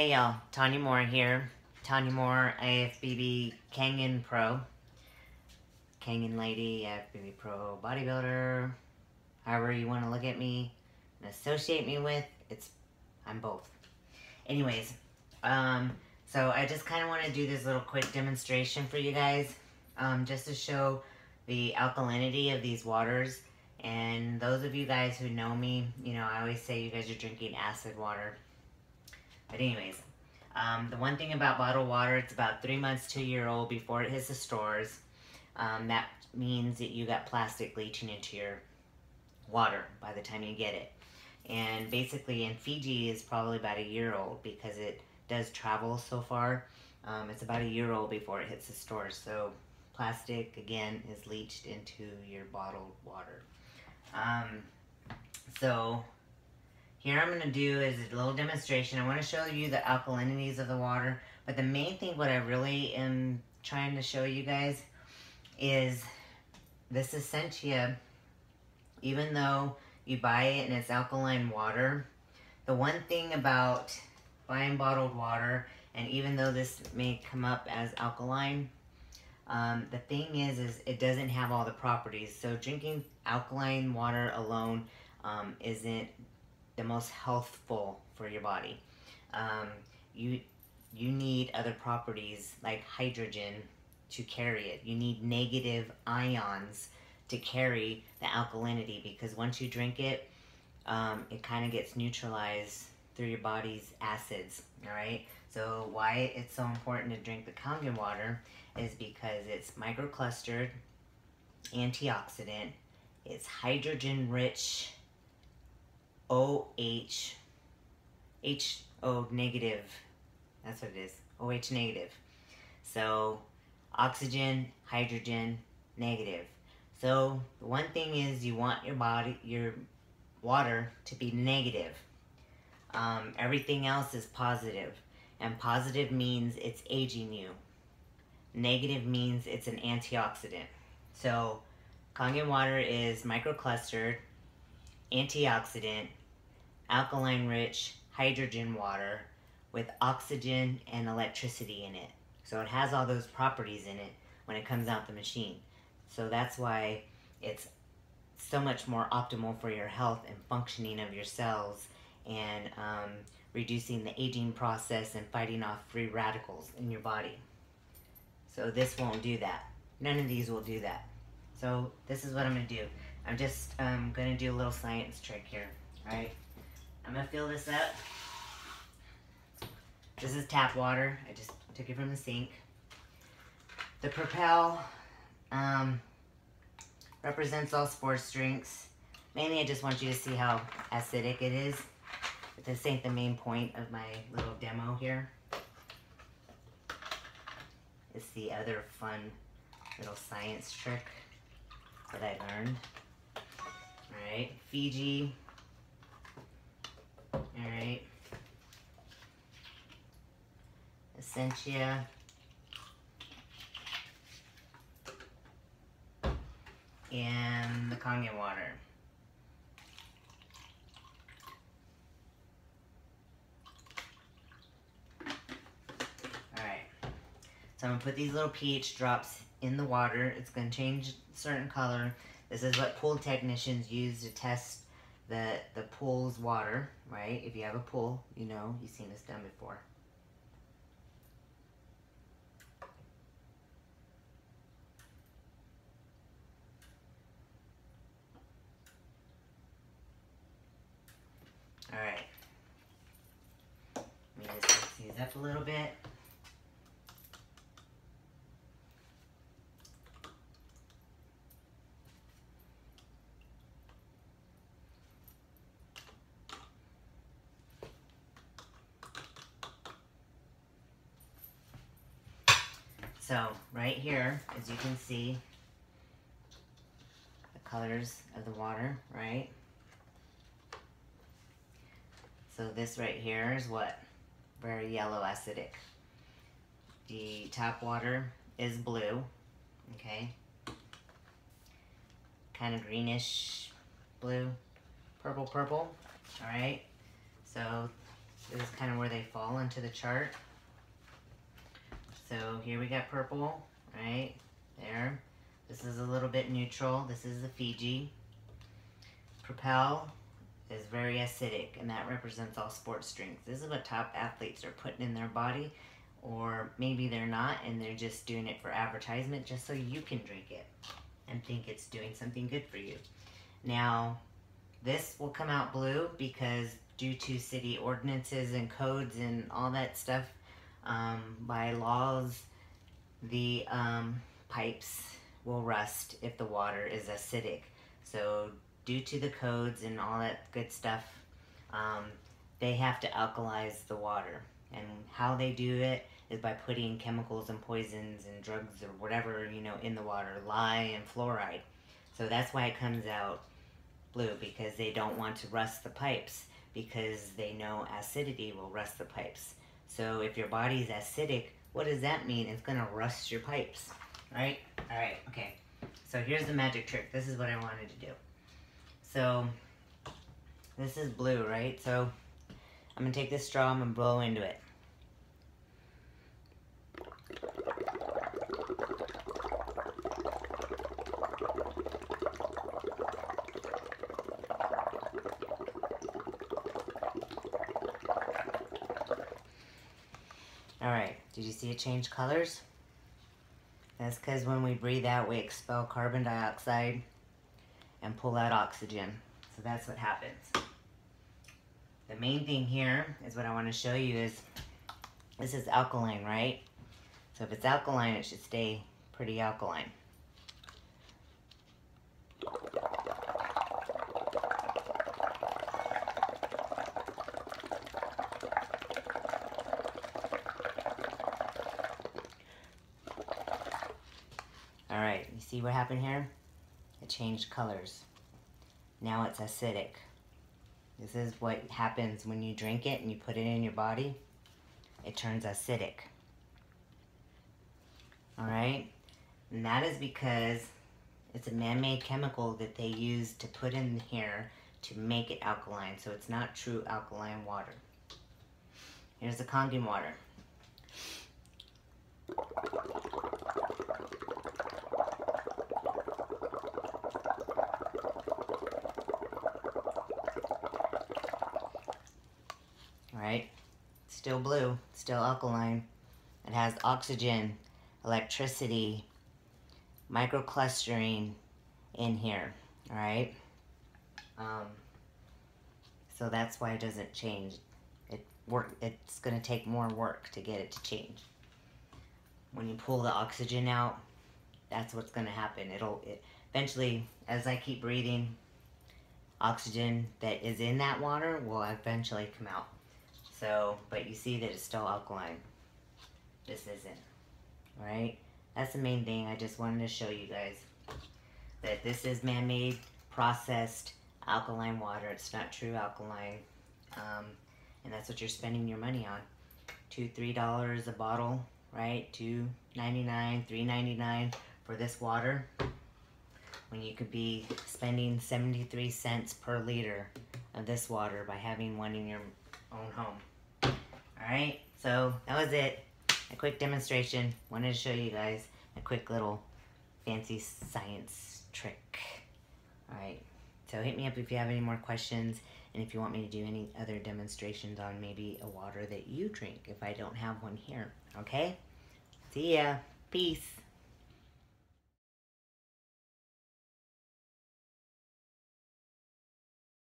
Hey y'all, Tonia Moore here. Tonia Moore, IFBB Kangen Pro. Kangen Lady, IFBB Pro Bodybuilder. However you want to look at me and associate me with, it's I'm both. Anyways, um, so I just kind of want to do this little quick demonstration for you guys, um, just to show the alkalinity of these waters. And those of you guys who know me, you know, I always say you guys are drinking acid water. But anyways, um, the one thing about bottled water, it's about three months to a year old before it hits the stores. Um, that means that you got plastic leaching into your water by the time you get it. And basically in Fiji is probably about a year old because it does travel so far. Um, it's about a year old before it hits the stores. So plastic, again, is leached into your bottled water. Um, so here I'm going to do is a little demonstration. I want to show you the alkalinities of the water. But the main thing what I really am trying to show you guys is this Essentia, even though you buy it and it's alkaline water, the one thing about buying bottled water, and even though this may come up as alkaline, um, the thing is, is it doesn't have all the properties. So drinking alkaline water alone um, isn't the most healthful for your body. Um, you you need other properties like hydrogen to carry it. You need negative ions to carry the alkalinity because once you drink it, um, it kind of gets neutralized through your body's acids, all right? So why it's so important to drink the Kangen water is because it's microclustered, antioxidant, it's hydrogen rich, OH, HO negative, that's what it is, OH negative. So oxygen, hydrogen, negative. So the one thing is you want your body, your water to be negative. Um, everything else is positive. And positive means it's aging you. Negative means it's an antioxidant. So Kangen water is microclustered, antioxidant, alkaline rich hydrogen water with oxygen and electricity in it. So it has all those properties in it when it comes out the machine. So that's why it's so much more optimal for your health and functioning of your cells and um, reducing the aging process and fighting off free radicals in your body. So this won't do that. None of these will do that. So this is what I'm going to do. I'm just um, going to do a little science trick here. Alright? I'm to fill this up. This is tap water. I just took it from the sink. The Propel um, represents all sports drinks. Mainly I just want you to see how acidic it is. But this ain't the main point of my little demo here. It's the other fun little science trick that I learned. Alright, Fiji. Alright. Essentia. And the Kangen water. Alright. So I'm going to put these little pH drops in the water. It's going to change certain color. This is what pool technicians use to test the, the pool's water, right? If you have a pool, you know, you've seen this done before. Alright. Let me just mix these up a little bit. So right here, as you can see, the colors of the water, right? So this right here is what? Very yellow acidic. The tap water is blue, okay? Kind of greenish blue, purple purple, all right? So This is kind of where they fall into the chart. So here we got purple, right? There. This is a little bit neutral. This is the Fiji. Propel is very acidic, and that represents all sports drinks. This is what top athletes are putting in their body, or maybe they're not, and they're just doing it for advertisement just so you can drink it and think it's doing something good for you. Now, this will come out blue because due to city ordinances and codes and all that stuff, um, by laws, the um, pipes will rust if the water is acidic. So due to the codes and all that good stuff, um, they have to alkalize the water. And how they do it is by putting chemicals and poisons and drugs or whatever, you know, in the water, lye and fluoride. So that's why it comes out blue because they don't want to rust the pipes because they know acidity will rust the pipes. So if your body is acidic, what does that mean? It's gonna rust your pipes, right? All right, okay. So here's the magic trick. This is what I wanted to do. So this is blue, right? So I'm gonna take this straw, gonna blow into it. Alright, did you see it change colors? That's because when we breathe out, we expel carbon dioxide and pull out oxygen. So that's what happens. The main thing here is what I want to show you is, this is alkaline, right? So if it's alkaline, it should stay pretty alkaline. Alright, you see what happened here? It changed colors. Now it's acidic. This is what happens when you drink it and you put it in your body. It turns acidic. Alright? And that is because it's a man-made chemical that they use to put in here to make it alkaline. So it's not true alkaline water. Here's the Kangen water. Right? Still blue, still alkaline. It has oxygen, electricity, microclustering in here, all right? Um, so that's why it doesn't change. It work. It's gonna take more work to get it to change. When you pull the oxygen out, that's what's gonna happen. It'll it, eventually, as I keep breathing, oxygen that is in that water will eventually come out. So, but you see that it's still alkaline. This isn't, right? That's the main thing I just wanted to show you guys. That this is man-made, processed, alkaline water. It's not true alkaline. Um, and that's what you're spending your money on. Two, three dollars a bottle, right? Two ninety-nine, three ninety-nine for this water. When you could be spending 73 cents per liter of this water by having one in your own home. Alright, so that was it. A quick demonstration. Wanted to show you guys a quick little fancy science trick. Alright, so hit me up if you have any more questions and if you want me to do any other demonstrations on maybe a water that you drink if I don't have one here. Okay? See ya. Peace.